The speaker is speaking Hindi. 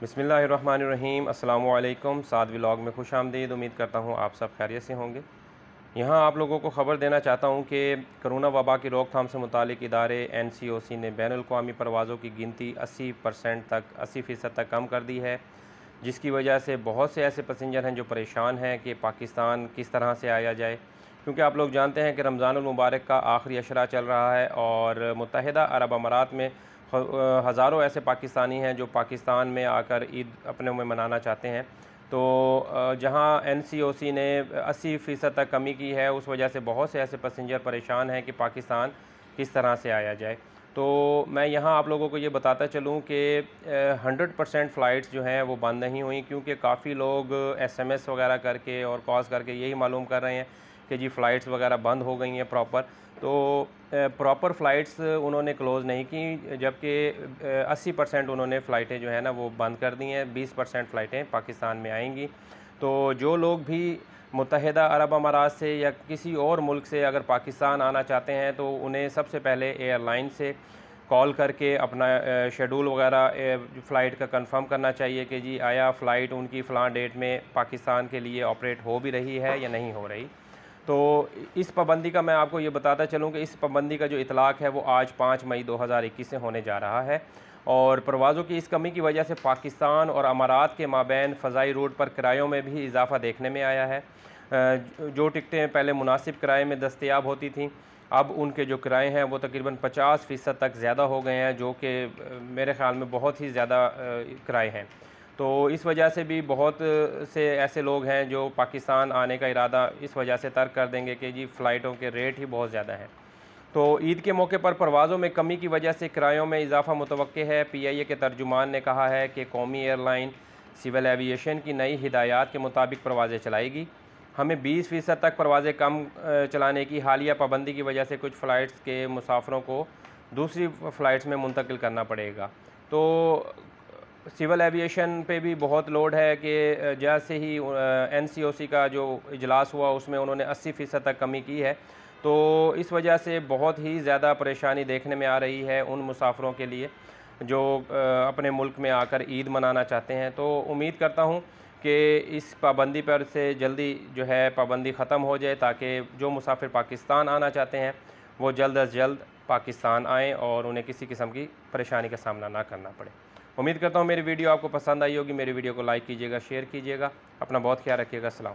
बिसमीम अल्लाम साद व्लॉग में खुश आमदीद। उम्मीद करता हूँ आप सब खैरियत से होंगे। यहाँ आप लोगों को ख़बर देना चाहता हूँ कि करोना वबा की रोकथाम से मुतल इदारे एन सी ओ सी ने बैन अवी परवाज़ों की गिनती अस्सी परसेंट तक, अस्सी फ़ीसद तक कम कर दी है, जिसकी वजह से बहुत से ऐसे पसेंजर हैं जो परेशान हैं कि पाकिस्तान किस तरह से आया जाए। क्योंकि आप लोग जानते हैं कि रमज़ान मुबारक का आखिरी अशरा चल रहा है और मुतहदा अरब अमारात में हज़ारों ऐसे पाकिस्तानी हैं जो पाकिस्तान में आकर ईद अपने में मनाना चाहते हैं। तो जहाँ एनसीओसी ने 80 फ़ीसद तक कमी की है, उस वजह से बहुत से ऐसे पैसेंजर परेशान हैं कि पाकिस्तान किस तरह से आया जाए। तो मैं यहाँ आप लोगों को ये बताता चलूँ कि हंड्रेड परसेंट फ़्लाइट्स जो हैं वो बंद नहीं हुई, क्योंकि काफ़ी लोग एसएमएस वगैरह करके और कॉल्स करके यही मालूम कर रहे हैं कि जी फ़्लाइट्स वगैरह बंद हो गई हैं प्रॉपर तो प्रॉपर फ़्लाइट्स उन्होंने क्लोज़ नहीं की, जबकि 80 परसेंट उन्होंने फ़्लाइटें जो है ना वो बंद कर दी हैं 20 परसेंट फ़्लाइटें पाकिस्तान में आएँगी। तो जो लोग भी मुतहदा अरब अमारात से या किसी और मुल्क से अगर पाकिस्तान आना चाहते हैं तो उन्हें सबसे पहले एयरलाइन से कॉल करके अपना शेड्यूल वगैरह फ़्लाइट का कंफर्म करना चाहिए कि जी आया फ़्लाइट उनकी फ़लाँ डेट में पाकिस्तान के लिए ऑपरेट हो भी रही है या नहीं हो रही। तो इस पाबंदी का मैं आपको ये बताता चलूँ कि इस पाबंदी का जो इतलाक़ है, वो आज पाँच मई 2021 से होने जा रहा है। और परवाज़ों की इस कमी की वजह से पाकिस्तान और अमारात के माबेन फ़ज़ाई रूट पर किरायों में भी इजाफ़ा देखने में आया है। जो टिकटें पहले मुनासिब किराए में दस्तियाब होती थी, अब उनके जो किराए हैं, वो तकरीबन पचास फ़ीसद तक ज़्यादा हो गए हैं, जो कि मेरे ख़्याल में बहुत ही ज़्यादा किराए हैं। तो इस वजह से भी बहुत से ऐसे लोग हैं जो पाकिस्तान आने का इरादा इस वजह से तर्क कर देंगे कि जी फ़्लाइटों के रेट ही बहुत ज़्यादा हैं। तो ईद के मौके पर परवाज़ों में कमी की वजह से किरायों में इजाफा मुतव है। पी आई ए के तर्जुमान ने कहा है कि कौमी एयरलाइन सिविल एविएशन की नई हिदायत के मुताबिक परवाज़ें चलाएगी। हमें बीस फ़ीसद तक परवाज़ें कम चलाने की हालिया पाबंदी की वजह से कुछ फ़्लाइट्स के मुसाफरों को दूसरी फ़्लाइट्स में मुंतकिल करना पड़ेगा। तो सिविल एविएशन पे भी बहुत लोड है कि जैसे ही एनसीओसी का जो इजलास हुआ, उसमें उन्होंने 80 फ़ीसद तक कमी की है। तो इस वजह से बहुत ही ज़्यादा परेशानी देखने में आ रही है उन मुसाफरों के लिए, जो अपने मुल्क में आकर ईद मनाना चाहते हैं। तो उम्मीद करता हूँ कि इस पाबंदी पर से जल्दी जो है पाबंदी ख़त्म हो जाए, ताकि जो मुसाफिर पाकिस्तान आना चाहते हैं, वो जल्द अज जल्द पाकिस्तान आएँ और उन्हें किसी किस्म की परेशानी का सामना ना करना पड़े। उम्मीद करता हूँ मेरी वीडियो आपको पसंद आई होगी। मेरी वीडियो को लाइक कीजिएगा, शेयर कीजिएगा। अपना बहुत ख्याल रखिएगा। असल